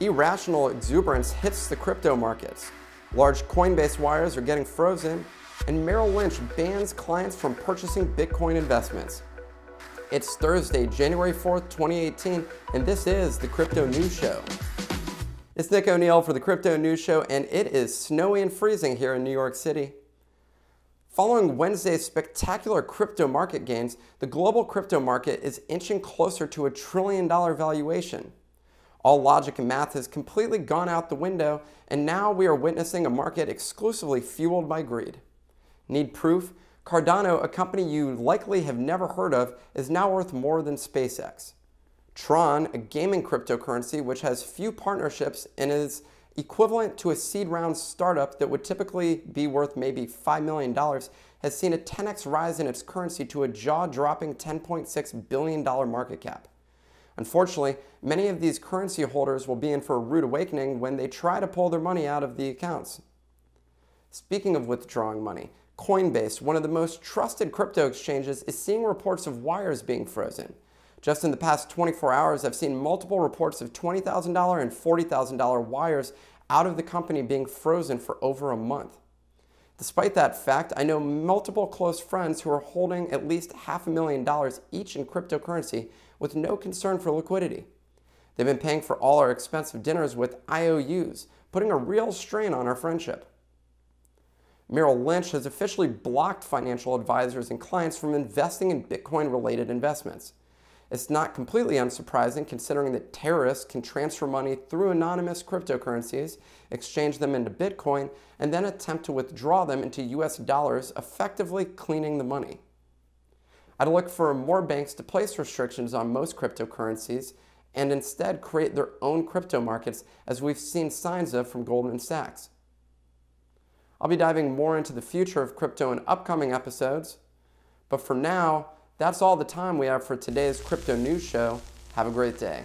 Irrational exuberance hits the crypto markets. Large Coinbase wires are getting frozen, and Merrill Lynch bans clients from purchasing Bitcoin investments. It's Thursday, January 4th, 2018, and this is the Crypto News Show. It's Nick O'Neill for the Crypto News Show, and it is snowy and freezing here in New York City. Following Wednesday's spectacular crypto market gains, the global crypto market is inching closer to a trillion dollar valuation. All logic and math has completely gone out the window, and now we are witnessing a market exclusively fueled by greed. Need proof? Cardano, a company you likely have never heard of, is now worth more than SpaceX. Tron, a gaming cryptocurrency which has few partnerships and is equivalent to a seed round startup that would typically be worth maybe $5 million, has seen a 10x rise in its currency to a jaw dropping $10.6 billion market cap. Unfortunately, many of these currency holders will be in for a rude awakening when they try to pull their money out of the accounts. Speaking of withdrawing money, Coinbase, one of the most trusted crypto exchanges, is seeing reports of wires being frozen. Just in the past 24 hours, I've seen multiple reports of $20,000 and $40,000 wires out of the company being frozen for over a month. Despite that fact, I know multiple close friends who are holding at least half a million dollars each in cryptocurrency with no concern for liquidity. They've been paying for all our expensive dinners with IOUs, putting a real strain on our friendship. Merrill Lynch has officially blocked financial advisors and clients from investing in Bitcoin related investments. It's not completely unsurprising considering that terrorists can transfer money through anonymous cryptocurrencies, exchange them into Bitcoin, and then attempt to withdraw them into US dollars, effectively cleaning the money. I'd look for more banks to place restrictions on most cryptocurrencies and instead create their own crypto markets, as we've seen signs of from Goldman Sachs. I'll be diving more into the future of crypto in upcoming episodes, but for now, that's all the time we have for today's Crypto News Show. Have a great day.